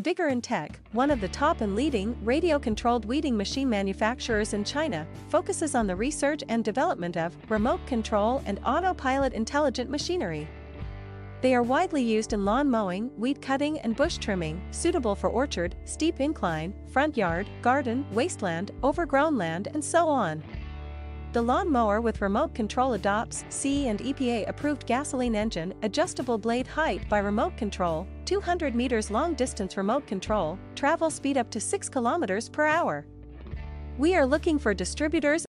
Vigorun Tech, one of the top and leading radio-controlled weeding machine manufacturers in China, focuses on the research and development of remote control and autopilot intelligent machinery. They are widely used in lawn mowing, weed cutting and bush trimming, suitable for orchard, steep incline, front yard, garden, wasteland, overgrown land and so on. The lawn mower with remote control adopts CE and EPA approved gasoline engine, adjustable blade height by remote control, 200 meters long distance remote control, travel speed up to 6 kilometers per hour. We are looking for distributors